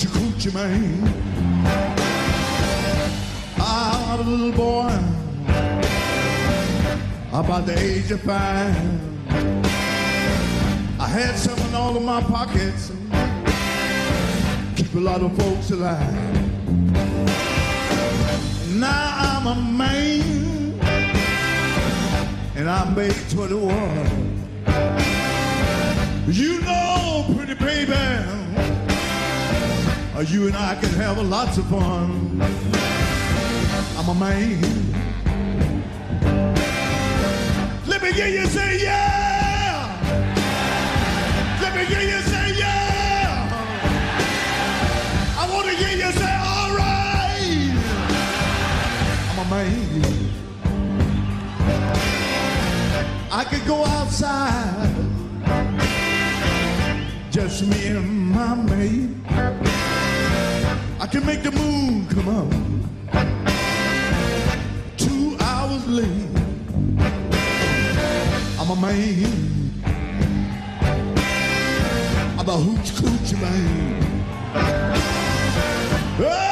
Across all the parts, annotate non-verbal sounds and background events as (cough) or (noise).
hoochie coochie man. I'm a little boy about the age of five. I had some in all of my pockets. Keep a lot of folks alive. Now I'm a man, and I'm made for the world. You know, pretty baby, uh, you and I can have lots of fun. I'm a man. Let me hear you say yeah. Let me hear you say yeah. I want to hear you say all right. I'm a man. I could go outside. Just me and my mate. I can make the moon come up. Two hours late. I'm a man. I'm a hooch-coochie man. Hey!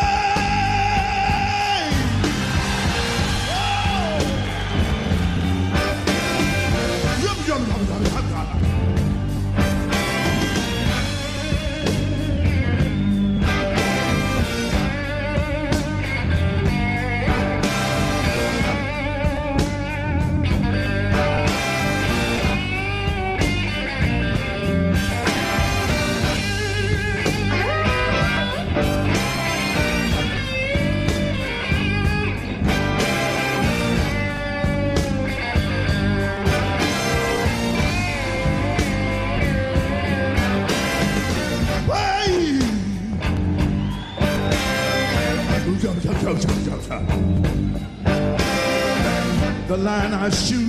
line I shoot.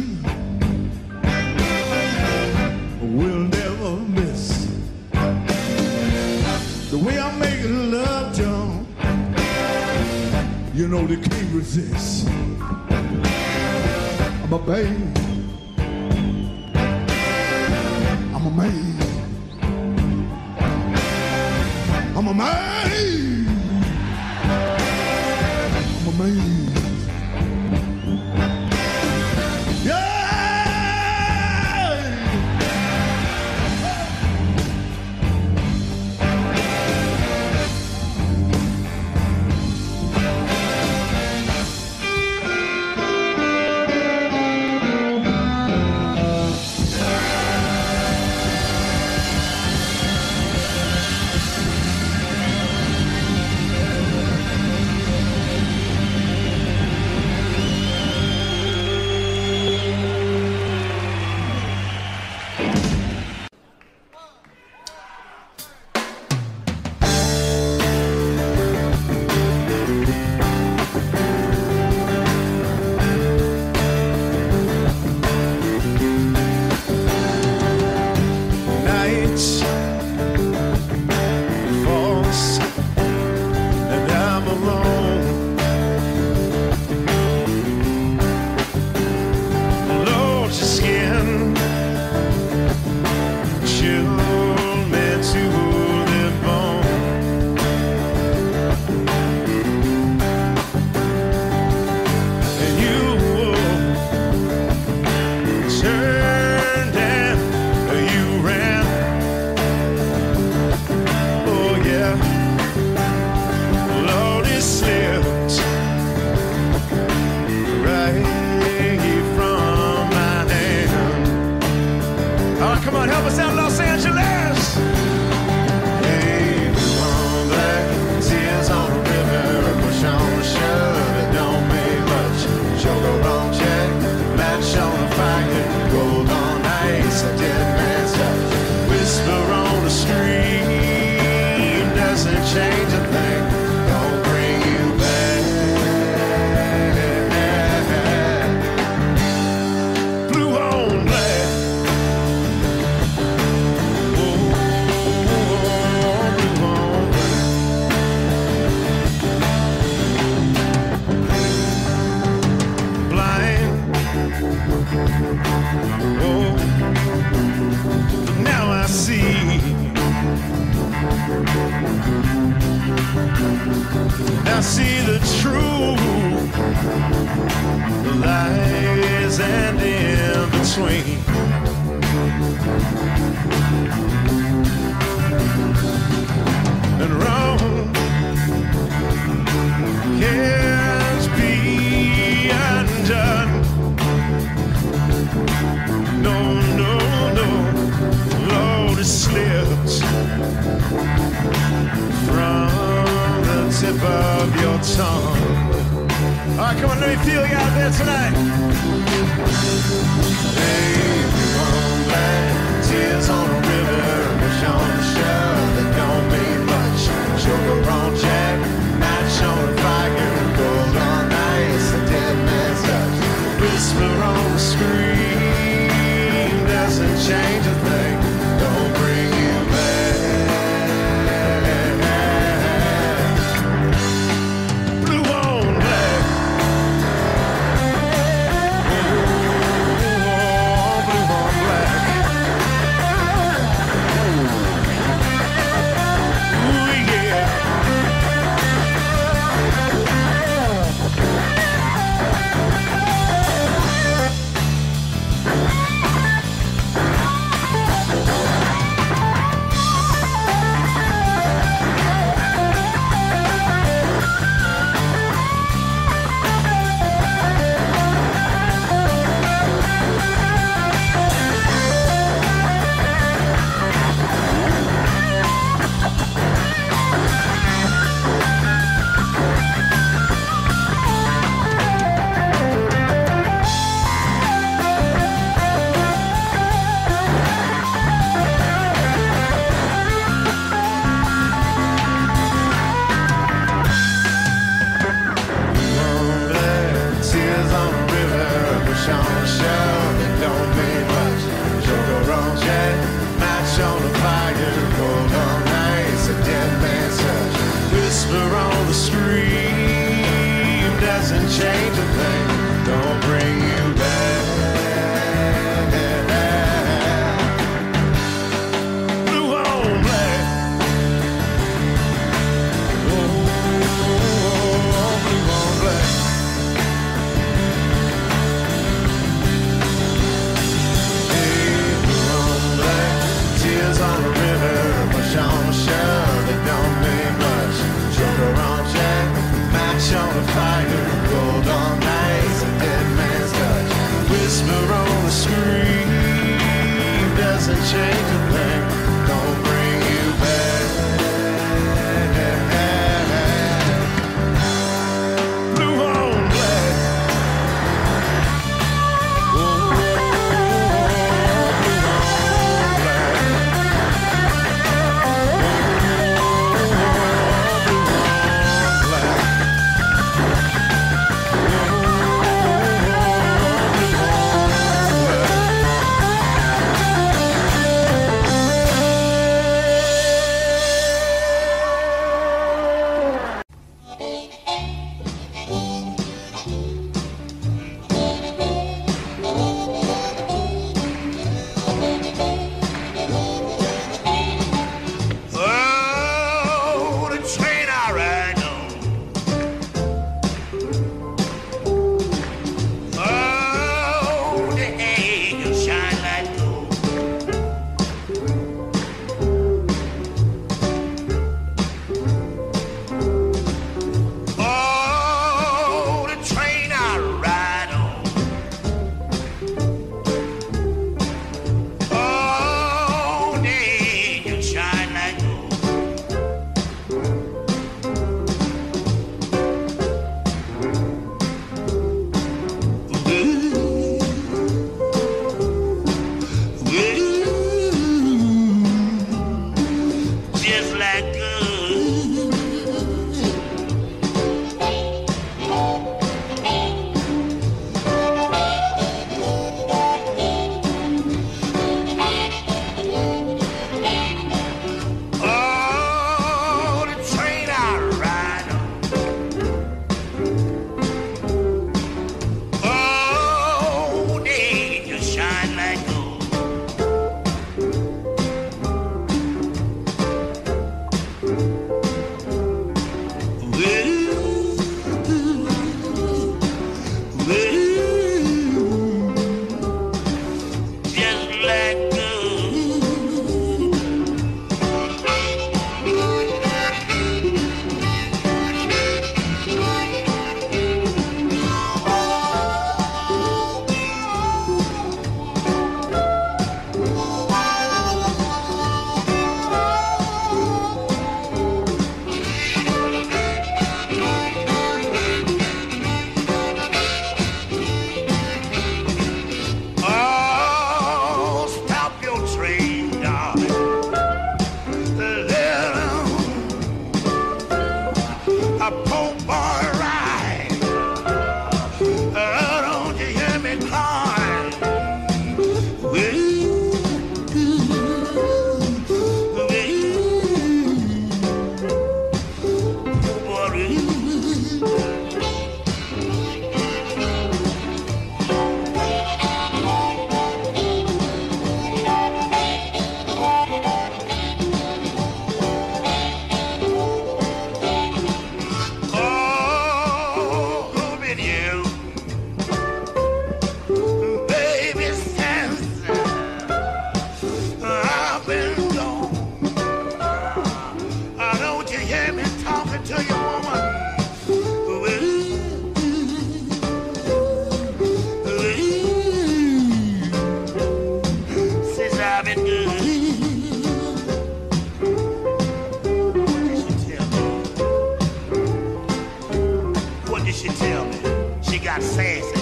What did she tell me? She got sassy.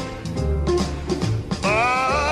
Oh,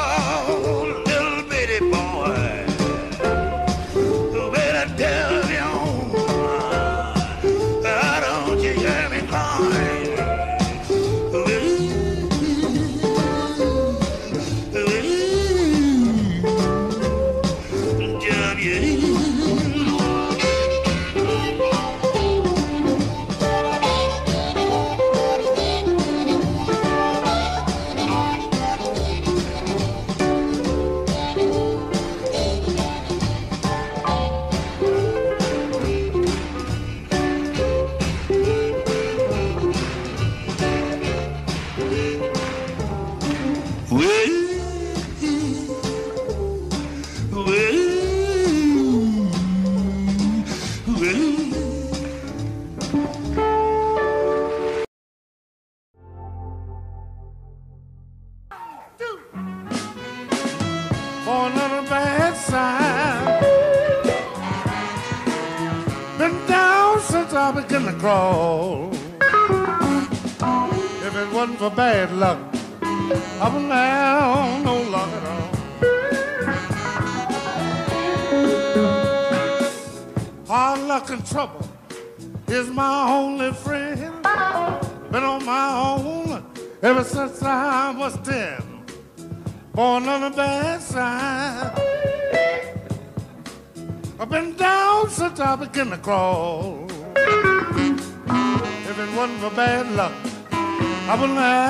I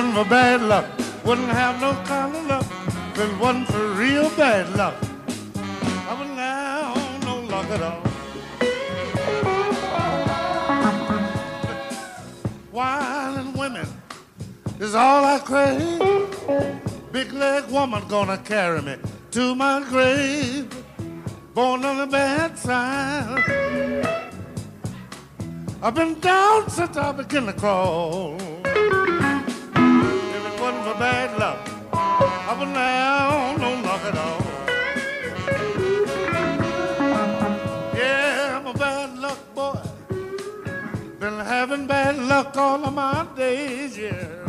wasn't for bad luck, wouldn't have no kind of luck. If it wasn't for real bad luck, I wouldn't have no luck at all. Wine and women is all I crave. Big leg woman gonna carry me to my grave. Born on the bad side. I've been down since I began to crawl. Wasn't for bad luck, I wouldn't have no luck at all. Yeah, I'm a bad luck boy. Been having bad luck all of my days, yeah.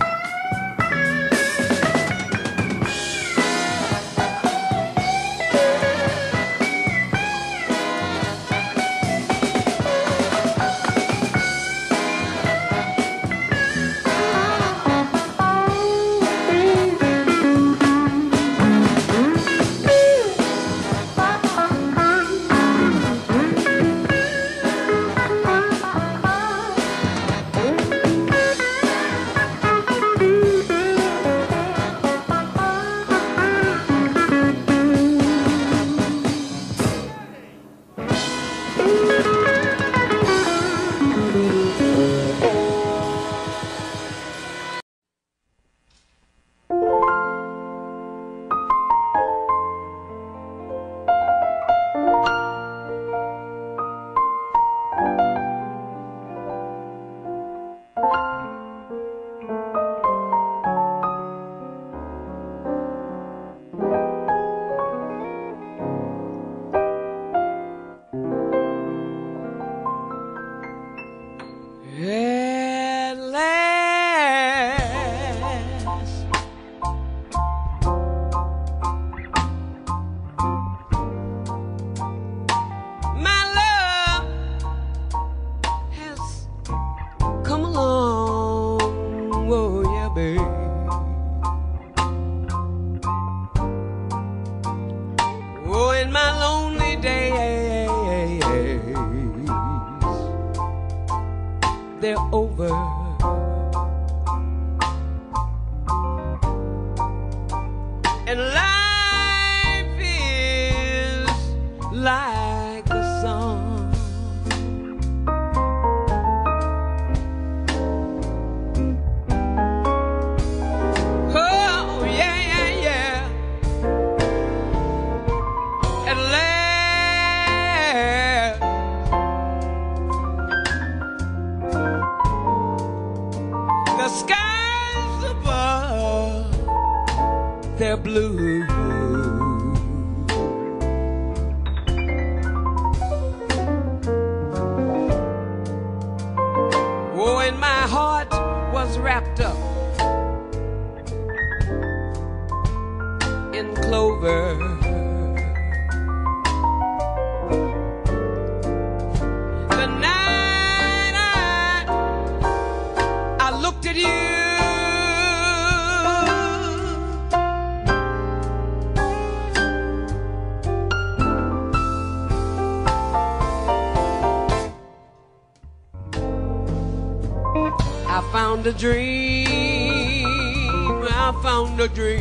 Wrapped up in clover. Dream. I found a dream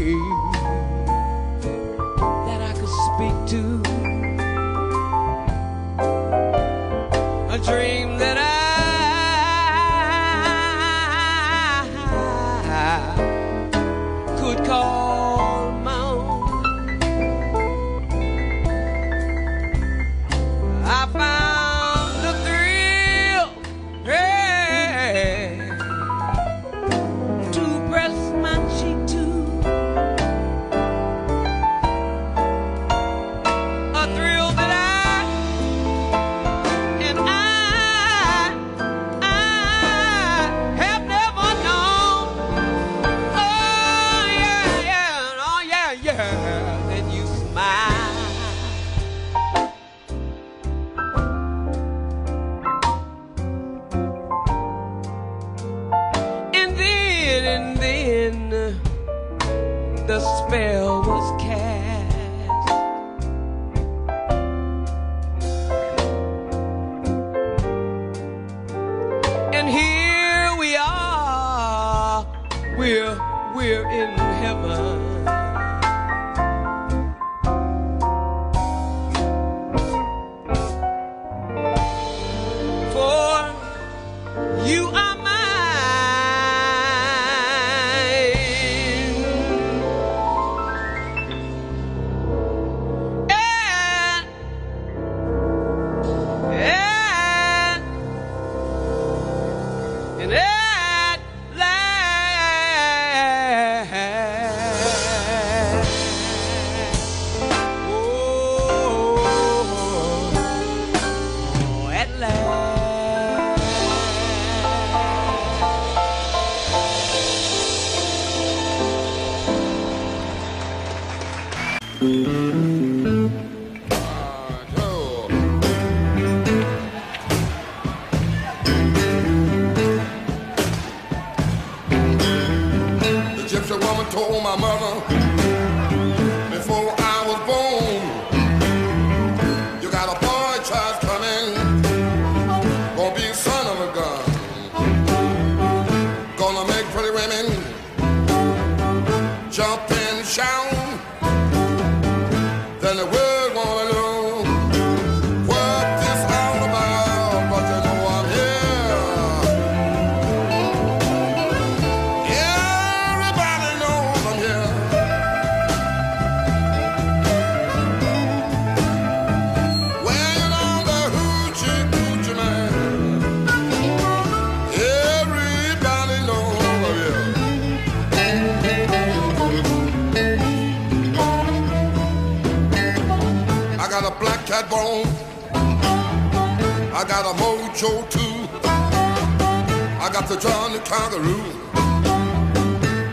Ocho too. I got the Johnny the Kangaroo.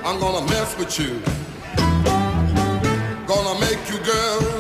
I'm gonna mess with you. Gonna make you girl.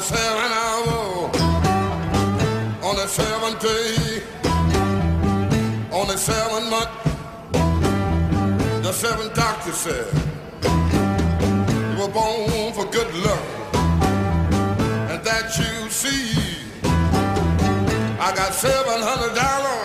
faire un arbre, on de faire un pays, on de faire un mot, de faire un doctor said you were born for good luck, and that you see, I got seven hundred dollars.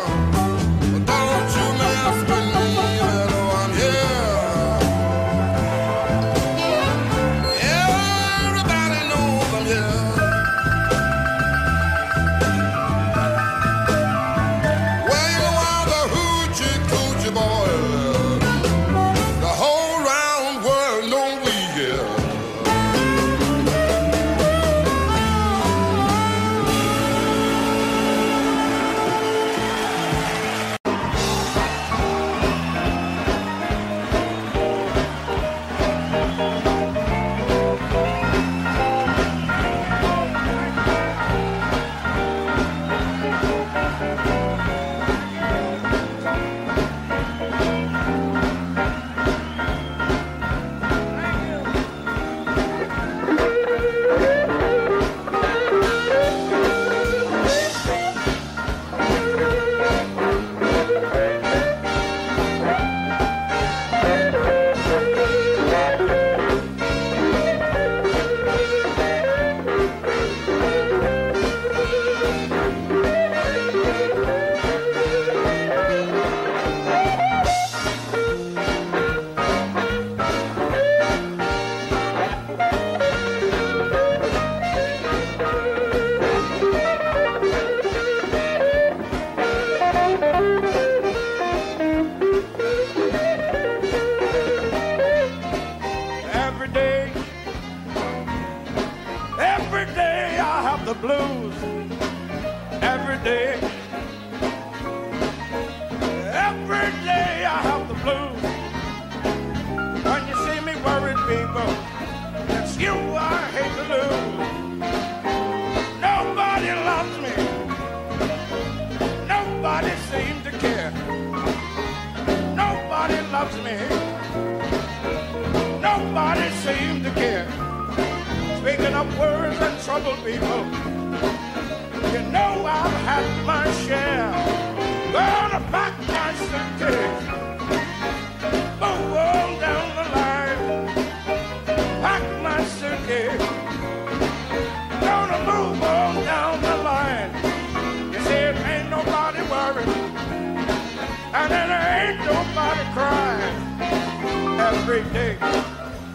every day,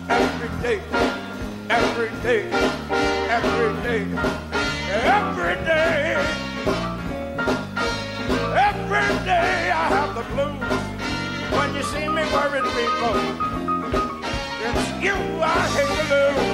every day, every day, every day, every day. Every day I have the blues. When you see me worried people, it's you I hate the lose.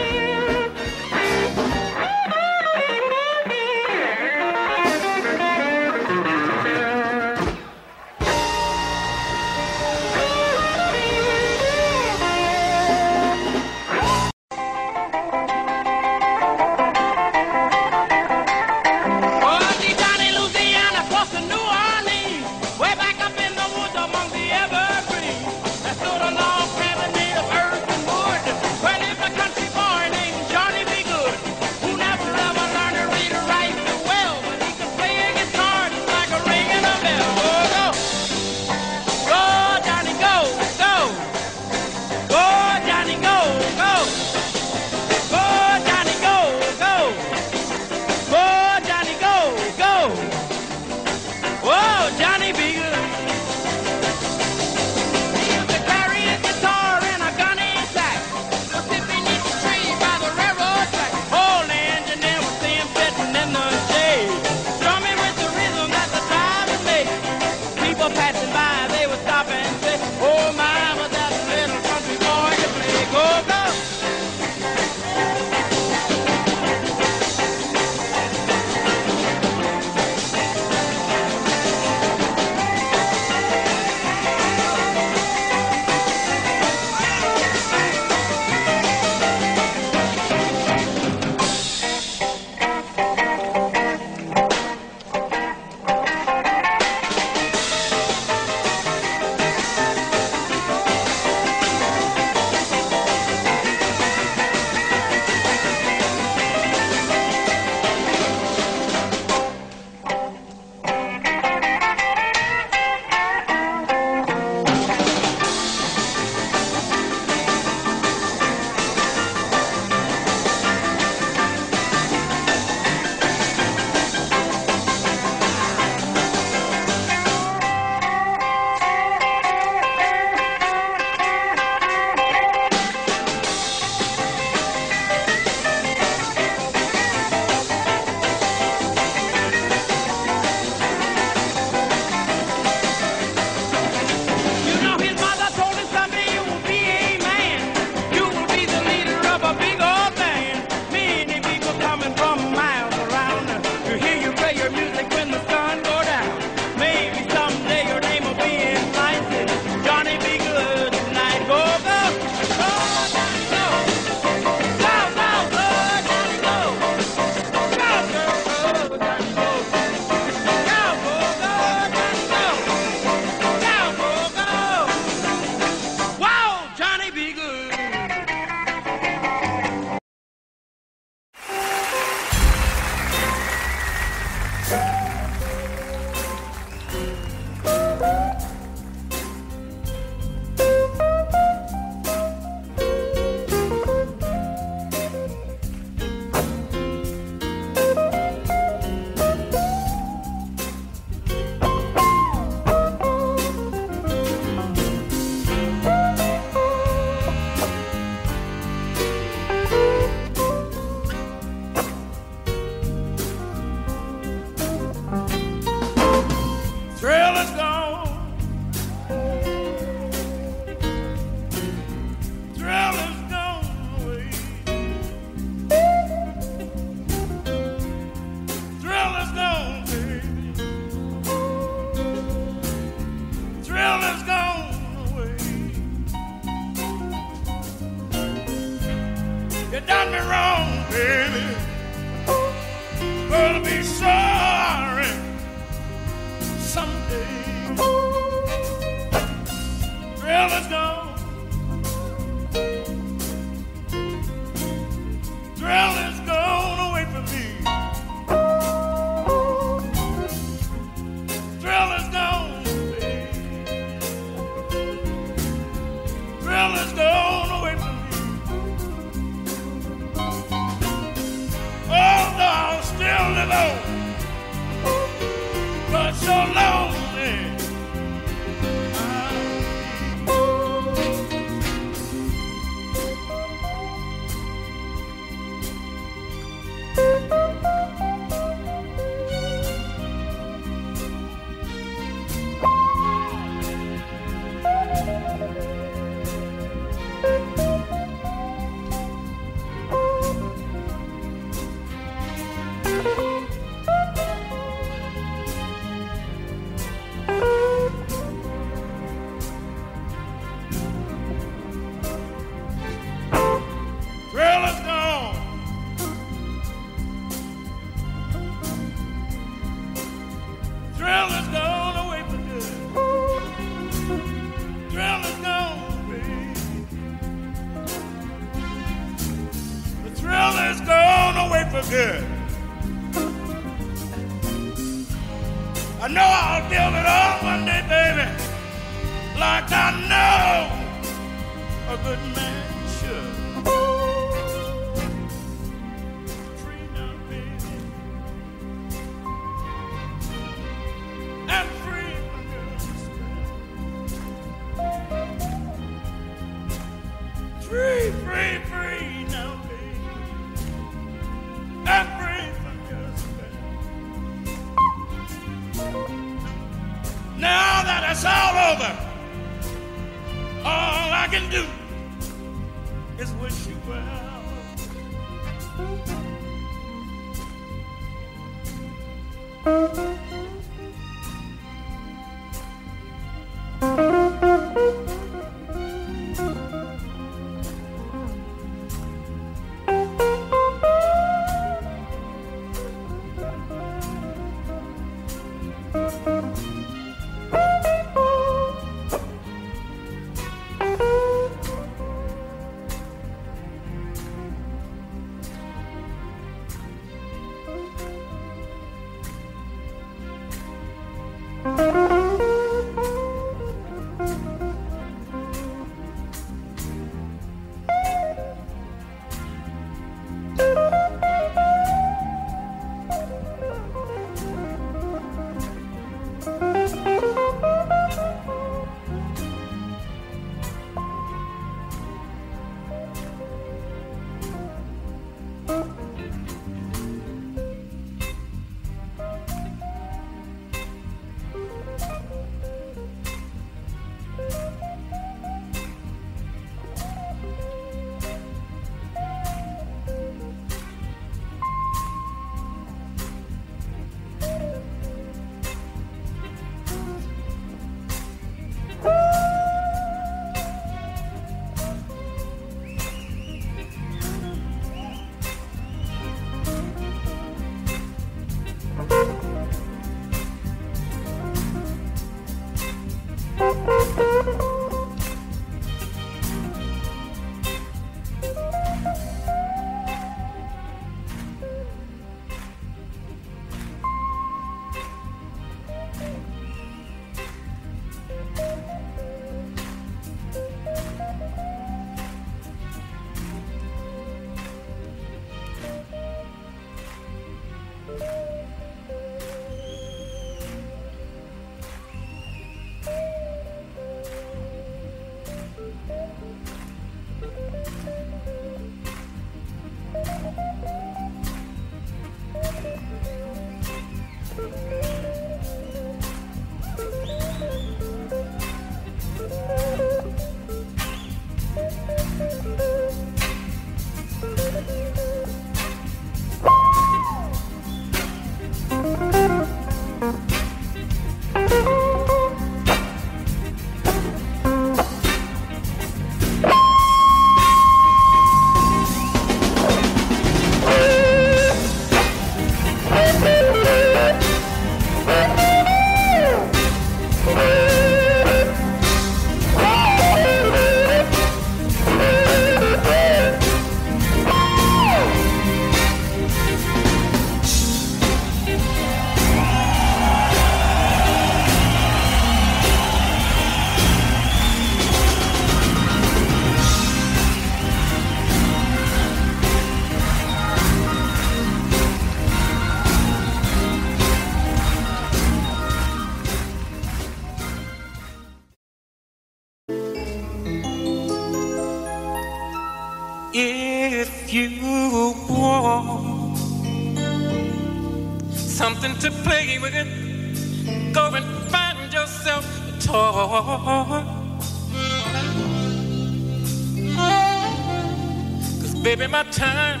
My time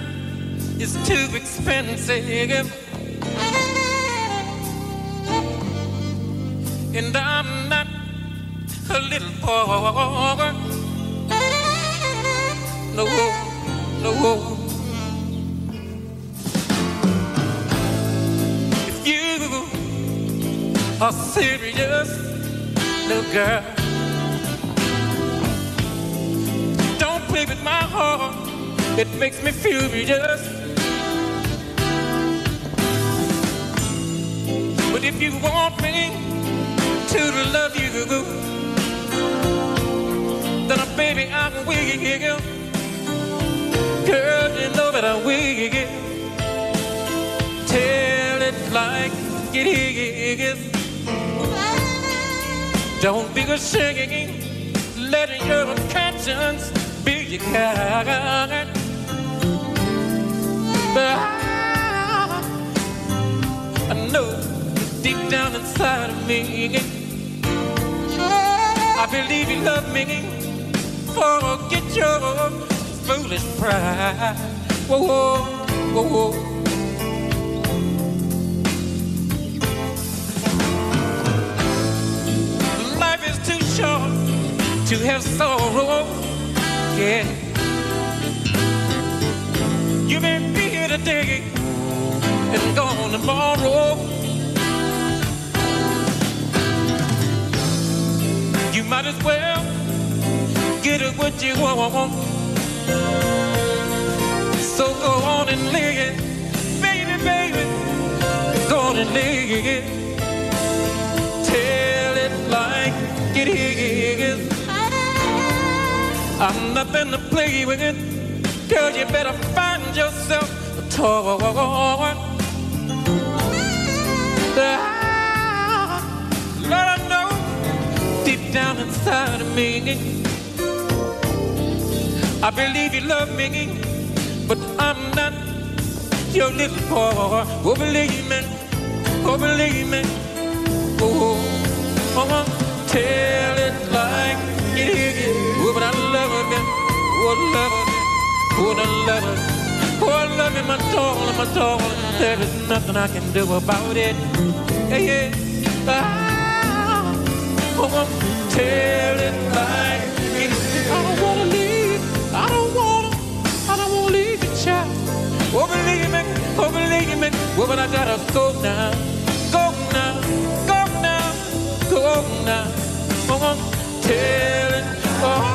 is too expensive. And I'm not a little boy. No, no. If you are serious, little girl, don't play with my heart. It makes me furious. But if you want me to love you, then uh, baby I will. Girl, you know that I will. Tell it like it is. Don't be ashamed. Let your conscience be your guide. But I, I know deep down inside of me, I believe you love me. Forget your foolish pride. Whoa, whoa, whoa, whoa. Life is too short to have sorrow. Yeah. Tomorrow. You might as well get it what you want. So go on and live it, baby, baby. Go on and live it. Tell it like it is. I'm nothing to play with. Girl, you better find yourself a toy. Let her know deep down inside of me. I believe you love me, but I'm not your little boy. Oh, believe me, oh, believe me. Oh, oh, oh. tell it like it is. Oh, but I love her, oh, love her, oh, I love her. Oh, I love you, my darling, my darling. There is nothing I can do about it. Yeah, yeah. Ah, oh, oh. tell it like it is. I don't wanna leave. I don't wanna. I don't wanna leave you, child. Oh, believe me, oh, believe me. Oh, but I gotta go now. Go now. Go now. Go now. Oh, oh. tell it. Oh,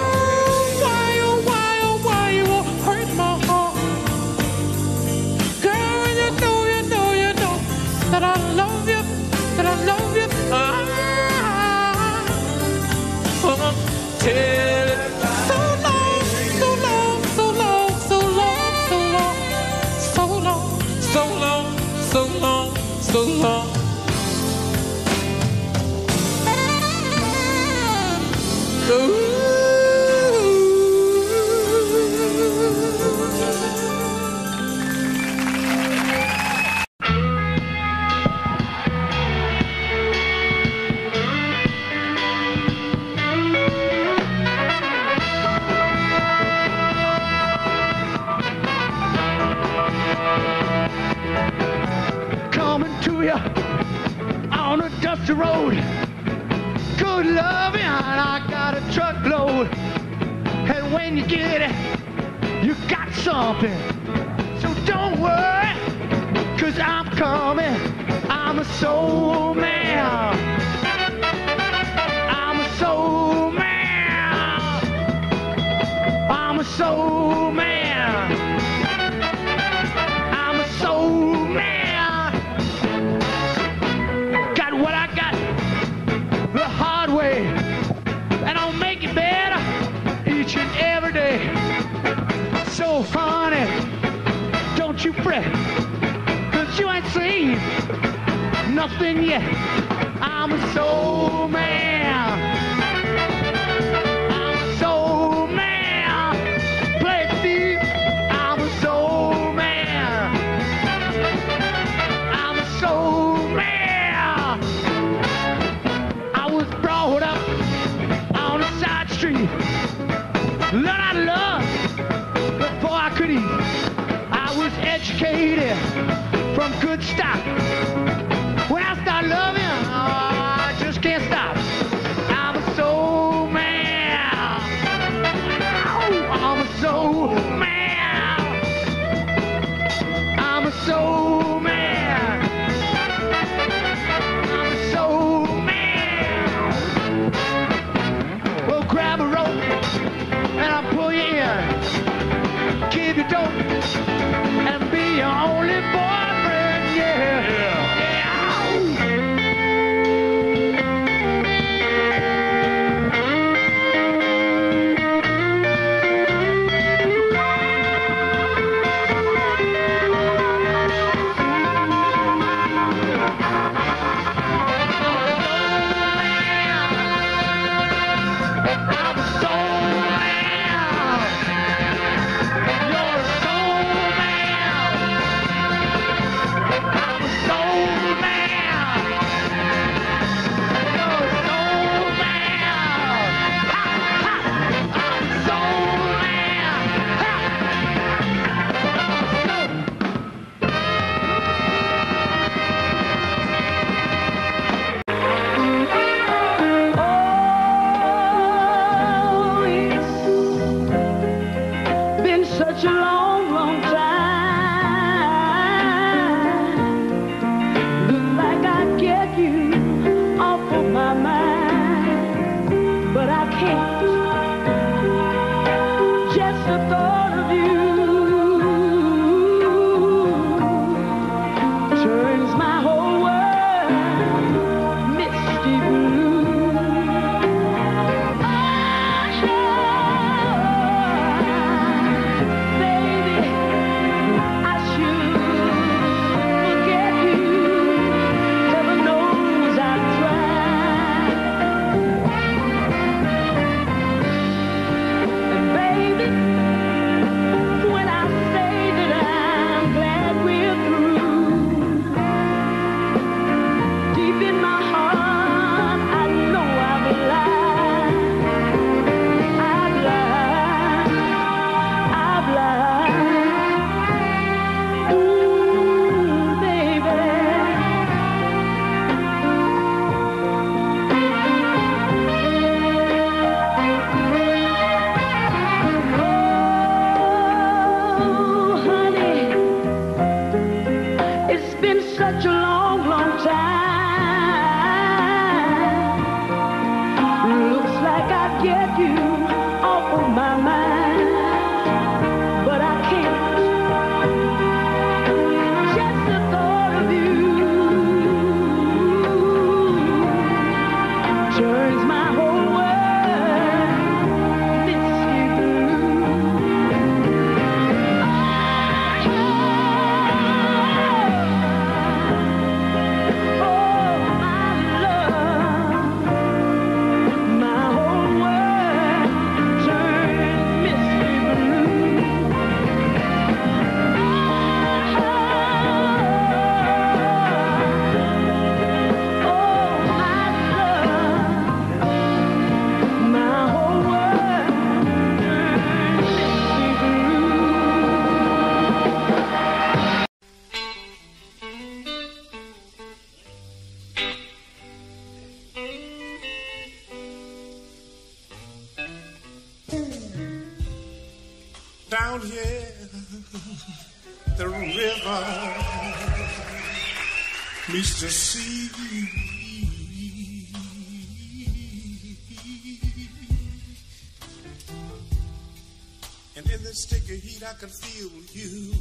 sticky heat, I can feel you.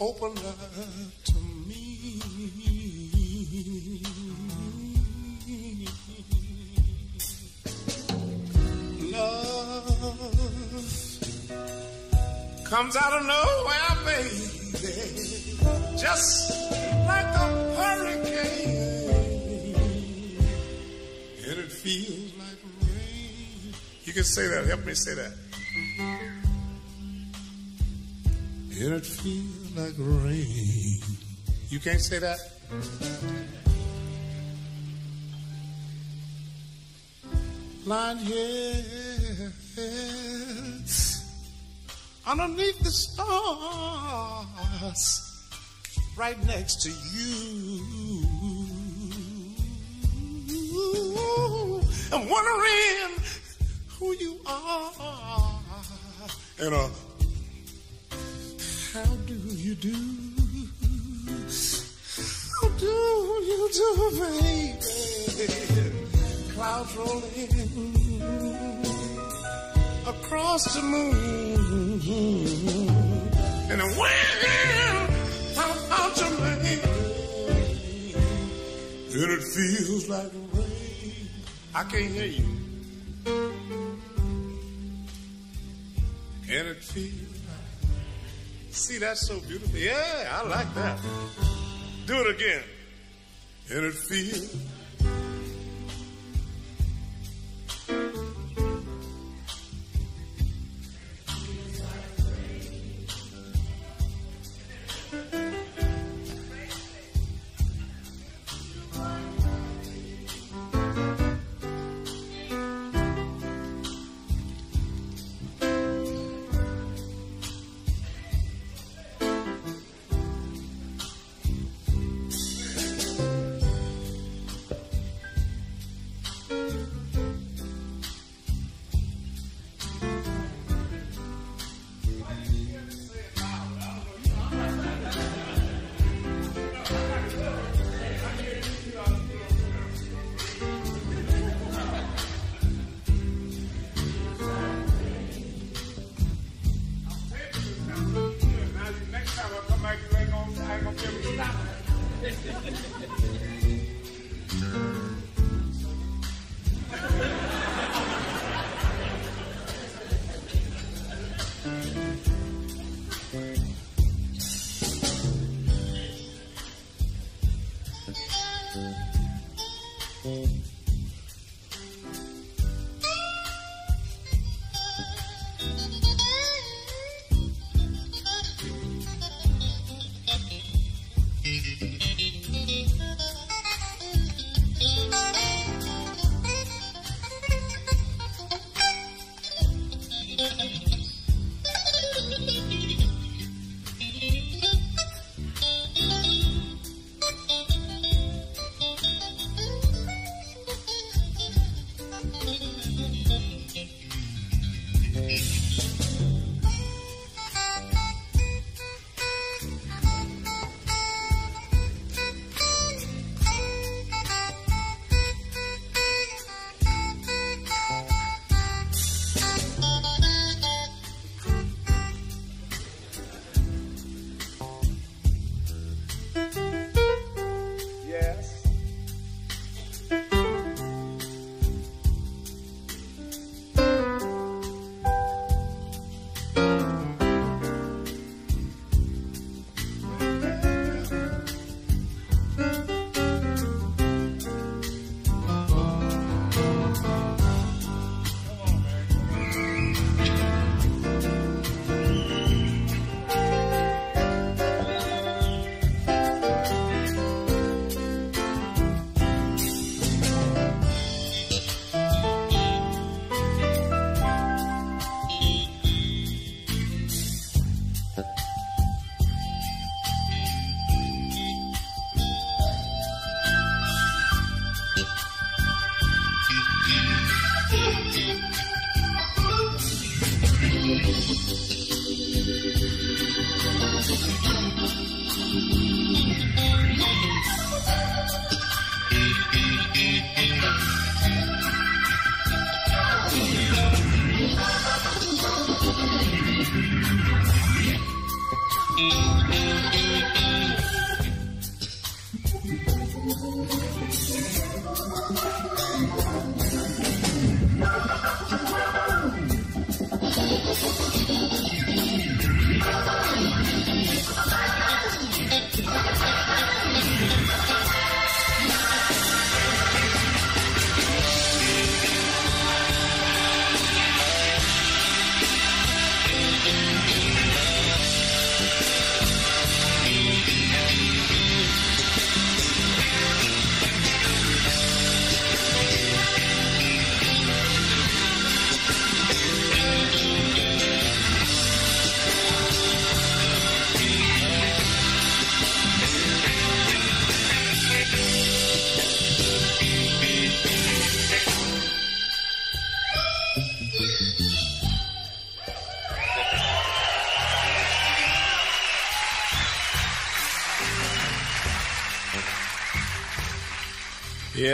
Open up to me. Love comes out of nowhere, baby, just like a hurricane, and it feels like rain. You can say that. Help me say that. and it feels like rain. You can't say that? Lying here underneath the stars, right next to you. I'm wondering who you are. And a how do you do? How do you do, baby? Clouds rolling across the moon, and when I'm out to rain, and it feels like rain. I can't hear you. And it feels. See, that's so beautiful. Yeah, I like that. Do it again. And it feels.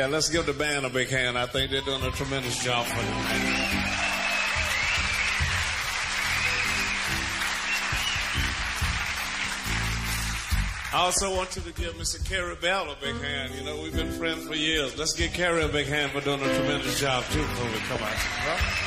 Yeah, let's give the band a big hand. I think they're doing a tremendous job for tonight. I also want you to give Mr. Carey Bell a big hand. You know, we've been friends for years. Let's give Carey a big hand for doing a tremendous job, too, before we come out. Well,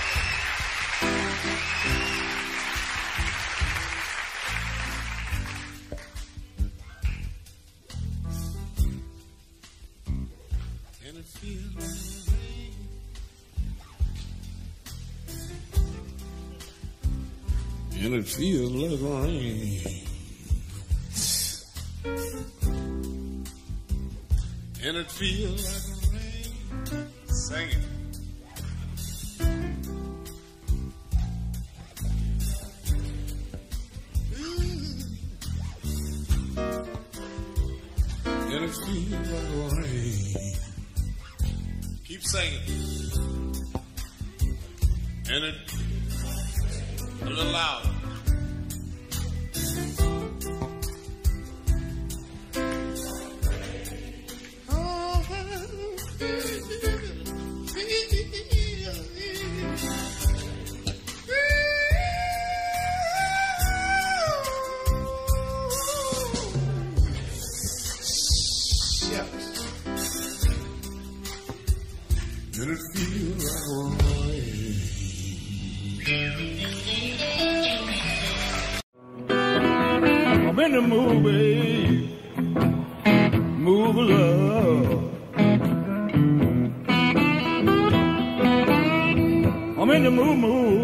I'm in the move,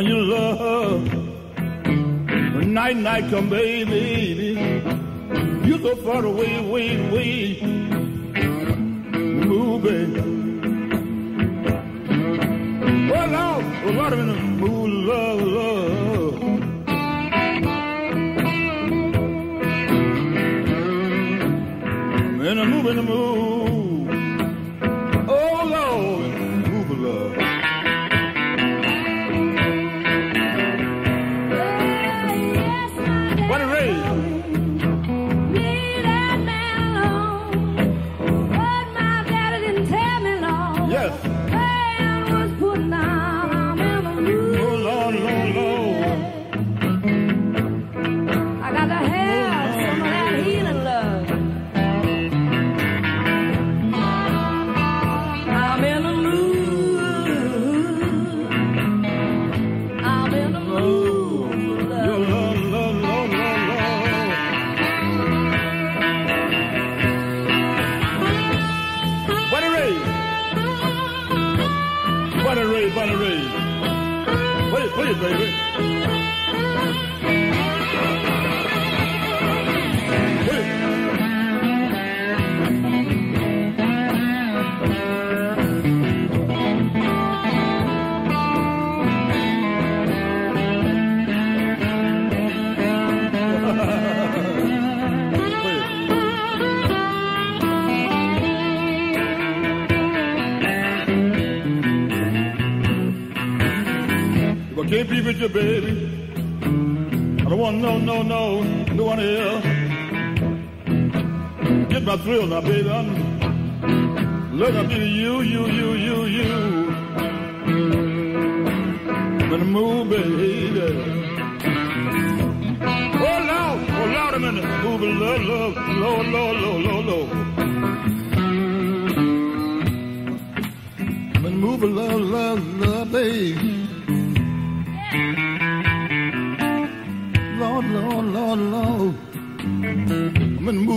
when you love. Night, night come, baby, you so far away, away, away.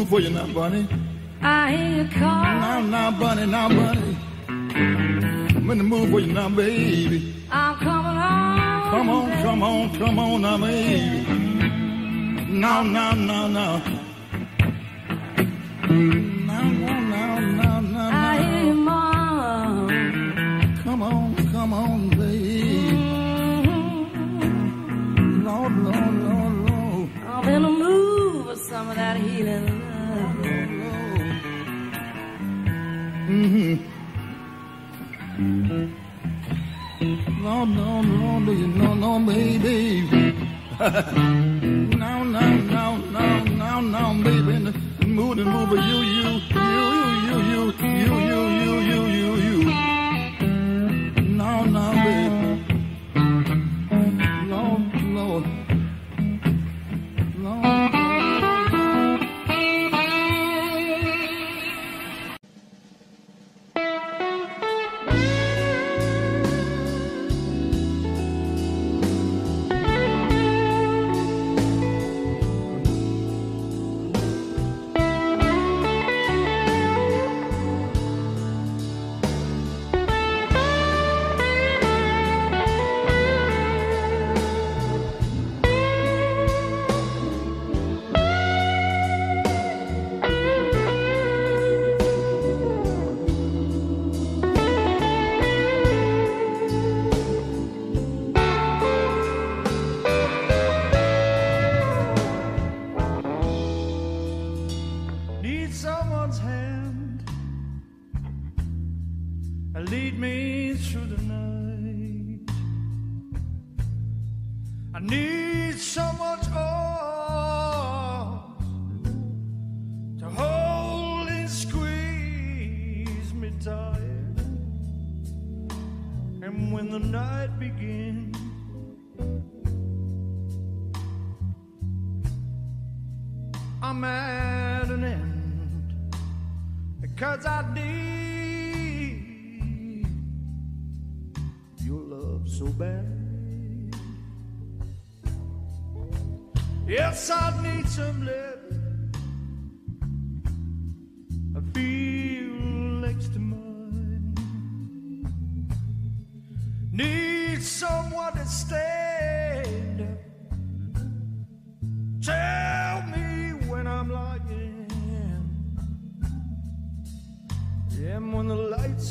I'm in the mood for you now, Bunny. I hear you call. Now, now, Bunny, now, Bunny. I'm in the mood for you now, baby. I'm coming on. Come on, come on, come on now, baby. Now, now, now, now. Now, now, now, no, no, no, do you know, no, baby? (laughs) no, no, no, no, no, no, baby. Move and move, you, you.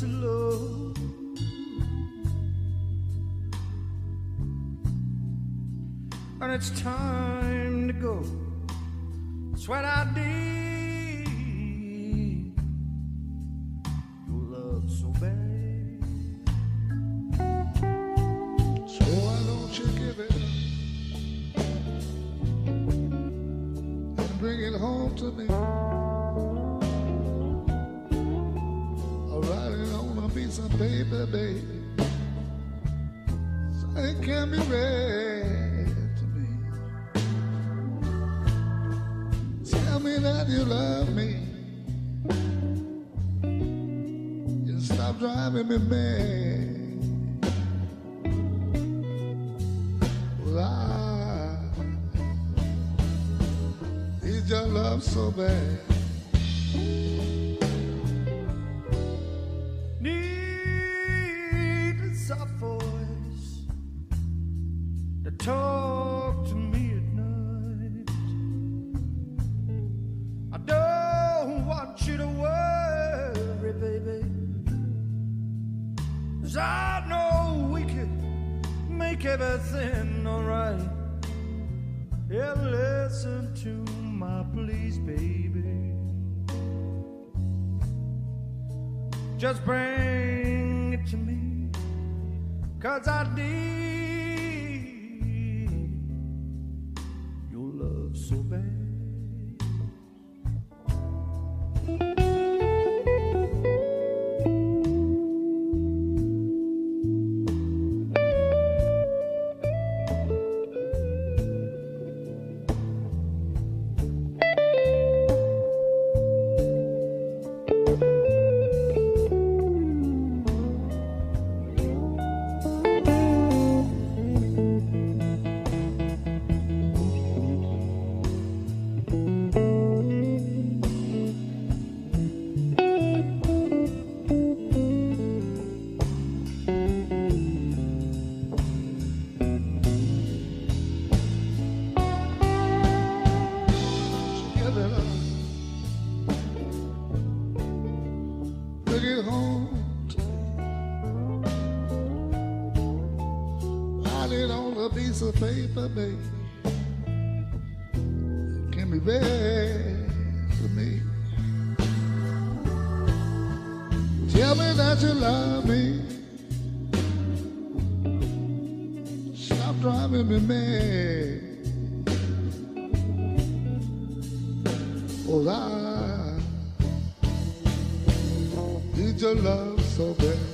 that's. And it's time to go. That's what I did. back. me. Tell me that you love me. Stop driving me mad. Oh, I need your love so bad.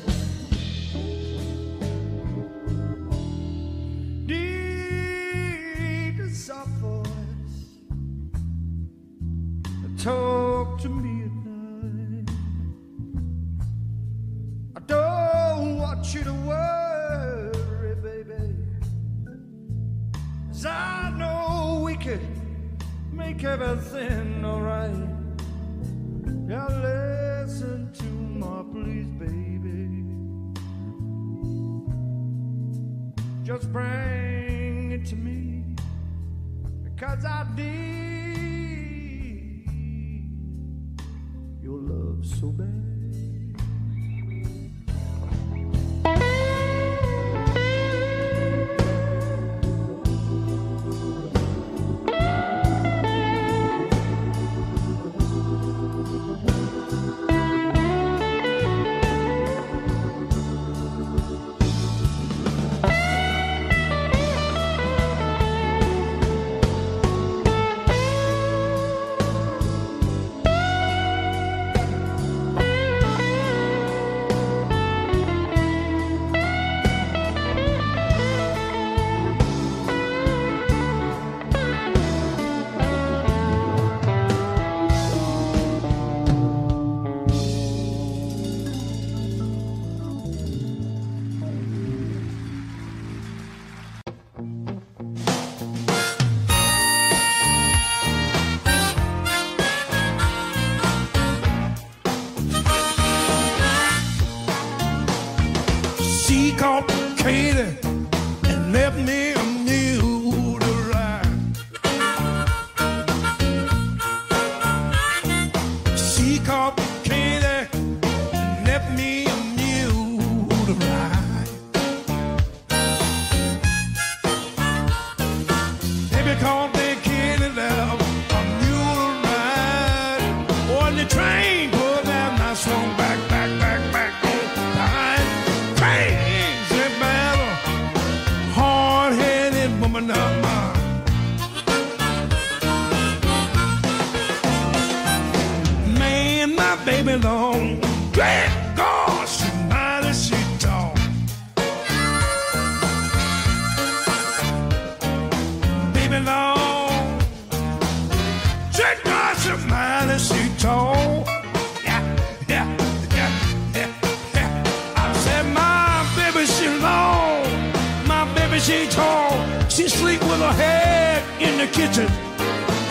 kitchen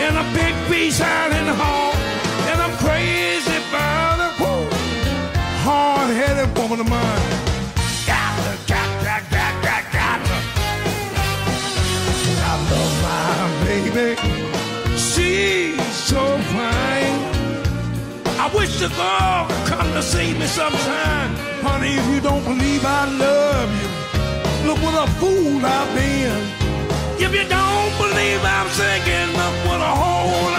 and a big piece out in the hall. And I'm crazy about a hard headed woman of mine. I love my baby. She's so fine. I wish the girl could come to see me sometime. Honey, if you don't believe I love you, look what a fool I've been. If you don't believe I'm sinking, I'm with a whole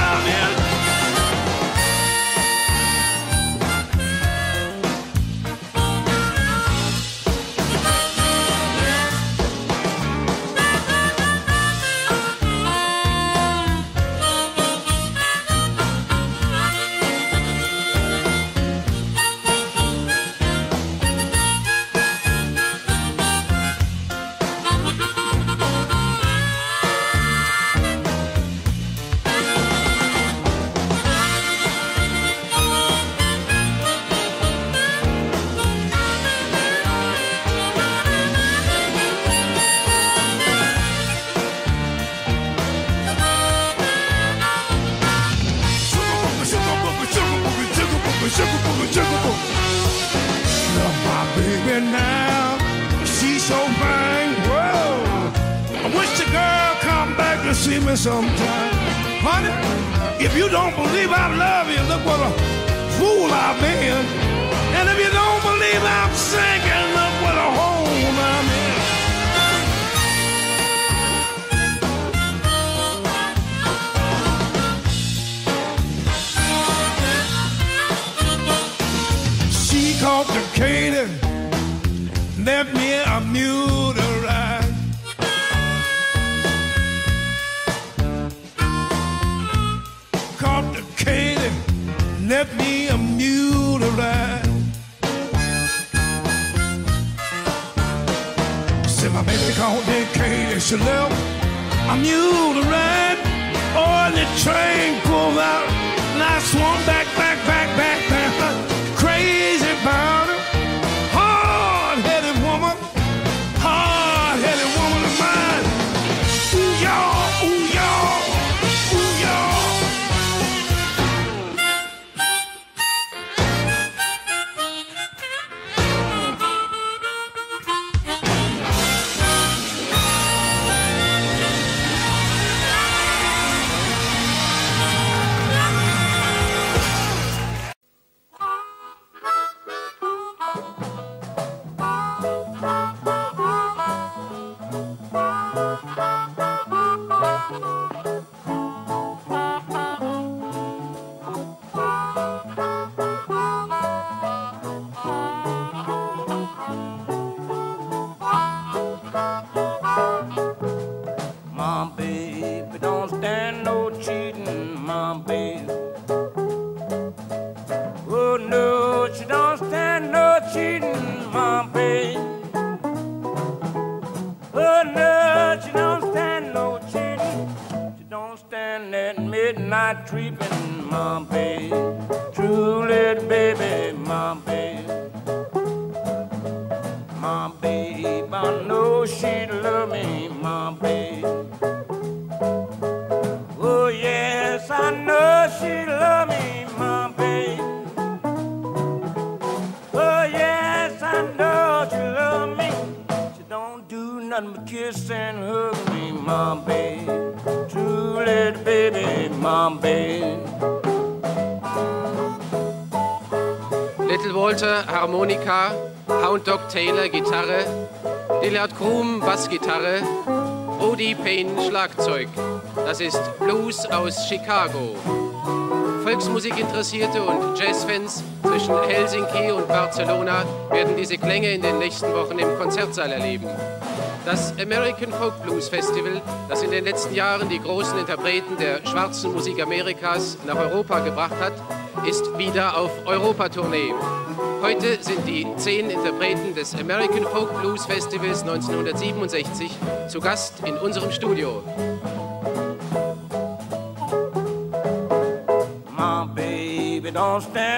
Richard Krum Bassgitarre, Odie Payne Schlagzeug. Das ist Blues aus Chicago. Volksmusikinteressierte und Jazzfans zwischen Helsinki und Barcelona werden diese Klänge in den nächsten Wochen im Konzertsaal erleben. Das American Folk Blues Festival, das in den letzten Jahren die großen Interpreten der schwarzen Musik Amerikas nach Europa gebracht hat, ist wieder auf Europa-Tournee. Heute sind die zehn Interpreten des American Folk Blues Festivals 1967 zu Gast in unserem Studio. My baby don't stand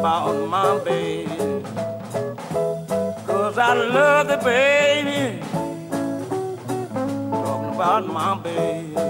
about my baby. Cause I love the baby. Talking about my baby.